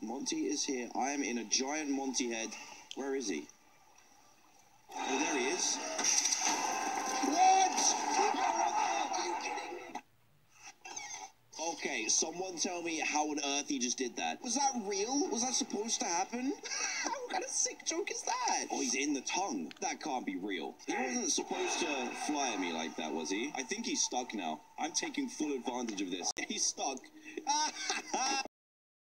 Monty is here. I am in a giant Monty head. Where is he? Oh, there he is. What? Okay, someone tell me how on earth he just did that. Was that real? Was that supposed to happen? what kind of sick joke is that? Oh, he's in the tongue. That can't be real. He wasn't supposed to fly at me like that, was he? I think he's stuck now. I'm taking full advantage of this. He's stuck.